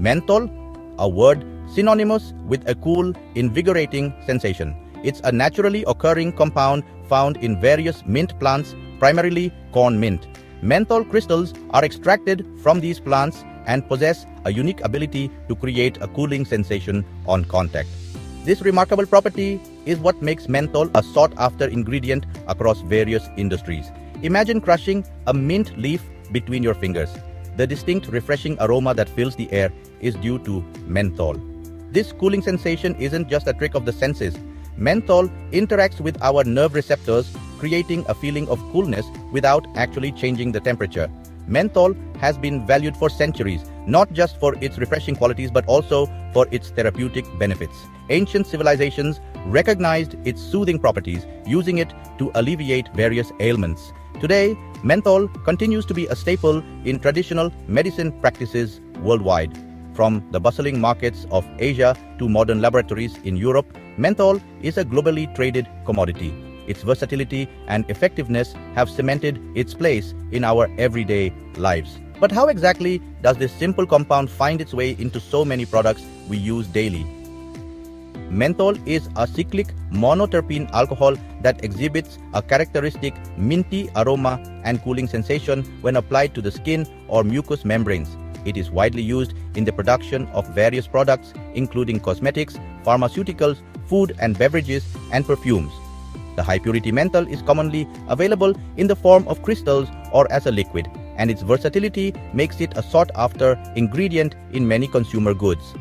Menthol, a word synonymous with a cool, invigorating sensation. It's a naturally occurring compound found in various mint plants, primarily corn mint. Menthol crystals are extracted from these plants and possess a unique ability to create a cooling sensation on contact. This remarkable property is what makes menthol a sought after ingredient across various industries. Imagine crushing a mint leaf between your fingers. The distinct refreshing aroma that fills the air is due to menthol. This cooling sensation isn't just a trick of the senses. Menthol interacts with our nerve receptors, creating a feeling of coolness without actually changing the temperature. Menthol has been valued for centuries, not just for its refreshing qualities but also for its therapeutic benefits. Ancient civilizations recognized its soothing properties, using it to alleviate various ailments. Today, menthol continues to be a staple in traditional medicine practices worldwide. From the bustling markets of Asia to modern laboratories in Europe, menthol is a globally traded commodity. Its versatility and effectiveness have cemented its place in our everyday lives. But how exactly does this simple compound find its way into so many products we use daily? Menthol is a cyclic monoterpene alcohol that exhibits a characteristic minty aroma and cooling sensation when applied to the skin or mucous membranes. It is widely used in the production of various products, including cosmetics, pharmaceuticals, food and beverages, and perfumes. The high purity menthol is commonly available in the form of crystals or as a liquid, and its versatility makes it a sought after ingredient in many consumer goods.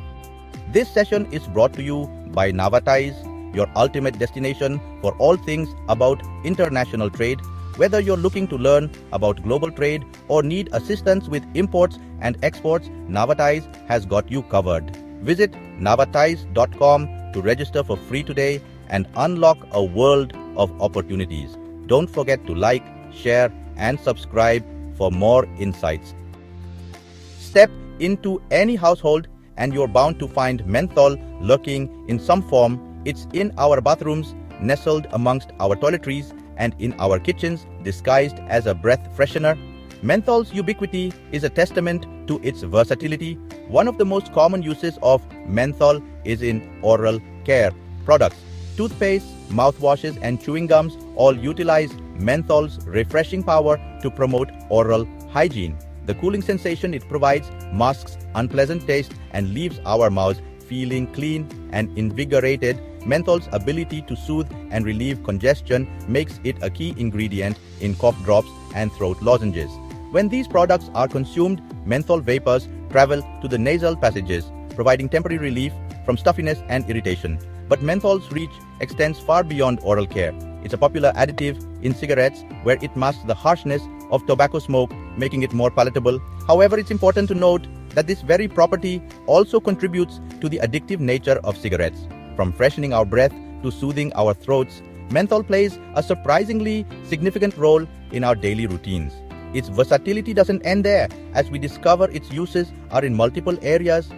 This session is brought to you by NavaTies, your ultimate destination for all things about international trade. Whether you're looking to learn about global trade or need assistance with imports and exports, NavaTies has got you covered. Visit navaties.com to register for free today and unlock a world of opportunities. Don't forget to like, share, and subscribe for more insights. Step into any household and you're bound to find menthol lurking in some form. It's in our bathrooms, nestled amongst our toiletries, and in our kitchens, disguised as a breath freshener. Menthol's ubiquity is a testament to its versatility. One of the most common uses of menthol is in oral care products. Toothpaste, mouthwashes, and chewing gums all utilize menthol's refreshing power to promote oral hygiene. The cooling sensation it provides masks unpleasant taste and leaves our mouths feeling clean and invigorated. Menthol's ability to soothe and relieve congestion makes it a key ingredient in cough drops and throat lozenges. When these products are consumed, menthol vapors travel to the nasal passages, providing temporary relief from stuffiness and irritation. But menthol's reach extends far beyond oral care. It's a popular additive in cigarettes where it masks the harshness of tobacco smoke, making it more palatable. However, it's important to note that this very property also contributes to the addictive nature of cigarettes. From freshening our breath to soothing our throats, menthol plays a surprisingly significant role in our daily routines. Its versatility doesn't end there, as we discover its uses are in multiple areas.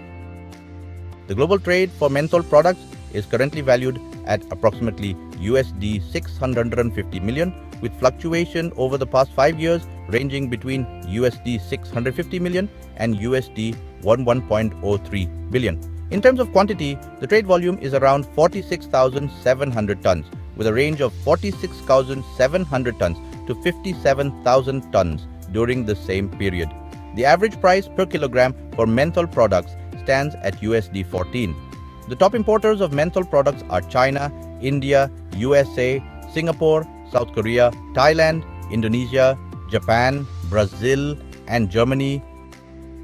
The global trade for menthol products is currently valued at approximately USD 650 million, with fluctuation over the past five years ranging between USD 650 million and USD 11.03 billion. In terms of quantity, the trade volume is around 46,700 tons, with a range of 46,700 tons to 57,000 tons during the same period. The average price per kilogram for menthol products stands at USD 14. The top importers of menthol products are China, India, USA, Singapore, South Korea, Thailand, Indonesia, Japan, Brazil, and Germany,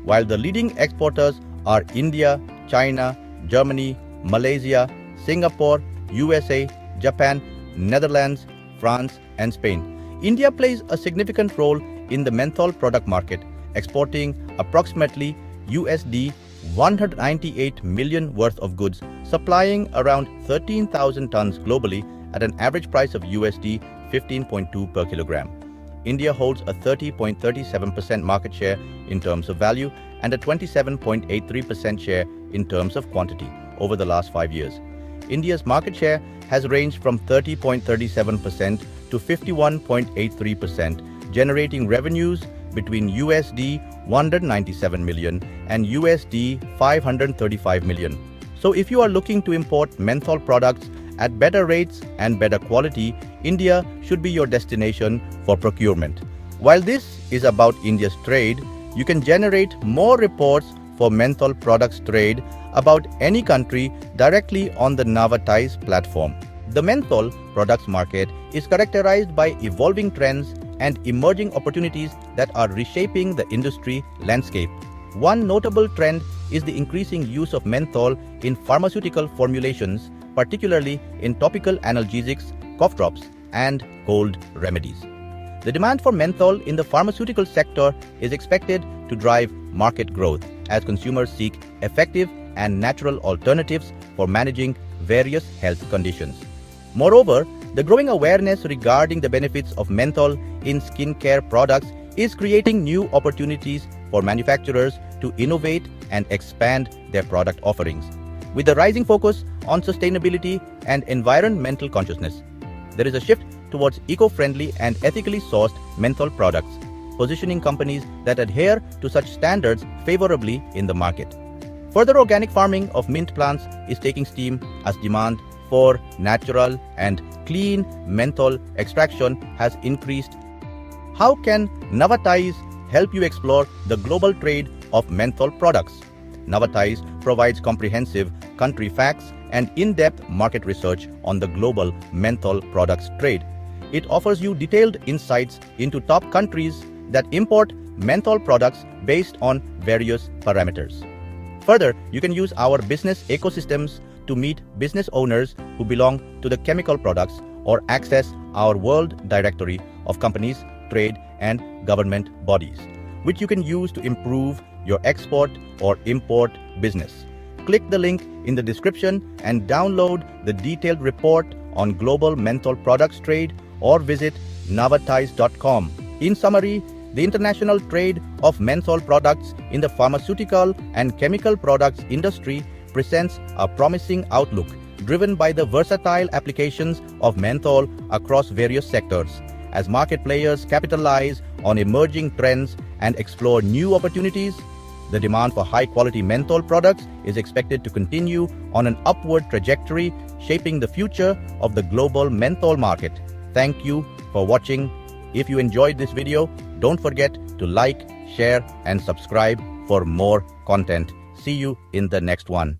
while the leading exporters are India, China, Germany, Malaysia, Singapore, USA, Japan, Netherlands, France, and Spain. India plays a significant role in the menthol product market, exporting approximately USD 198 million worth of goods, supplying around 13,000 tons globally at an average price of USD 15.2 per kilogram. India holds a 30.37% market share in terms of value and a 27.83% share in terms of quantity over the last five years. India's market share has ranged from 30.37% to 51.83%, generating revenues between USD 197 million and USD 535 million. So if you are looking to import menthol products at better rates and better quality, India should be your destination for procurement. While this is about India's trade, you can generate more reports for menthol products trade about any country directly on the NavaTies platform. The menthol products market is characterized by evolving trends and emerging opportunities that are reshaping the industry landscape. One notable trend is the increasing use of menthol in pharmaceutical formulations, particularly in topical analgesics, cough drops, and cold remedies. The demand for menthol in the pharmaceutical sector is expected to drive market growth as consumers seek effective and natural alternatives for managing various health conditions. Moreover, the growing awareness regarding the benefits of menthol in skincare products is creating new opportunities for manufacturers to innovate and expand their product offerings. With the rising focus on sustainability and environmental consciousness, there is a shift towards eco friendly and ethically sourced menthol products, positioning companies that adhere to such standards favorably in the market. Further organic farming of mint plants is taking steam as demand for natural and clean menthol extraction has increased. How can NavaTies help you explore the global trade of menthol products? NavaTies provides comprehensive country facts and in-depth market research on the global menthol products trade. It offers you detailed insights into top countries that import menthol products based on various parameters. Further, you can use our business ecosystems to meet business owners who belong to the chemical products or access our world directory of companies, trade, and government bodies, which you can use to improve your export or import business. Click the link in the description and download the detailed report on global menthol products trade or visit navaties.com. In summary, the international trade of menthol products in the pharmaceutical and chemical products industry presents a promising outlook driven by the versatile applications of menthol across various sectors. As market players capitalize on emerging trends and explore new opportunities, the demand for high quality menthol products is expected to continue on an upward trajectory, shaping the future of the global menthol market. Thank you for watching. If you enjoyed this video, don't forget to like, share, and subscribe for more content. See you in the next one.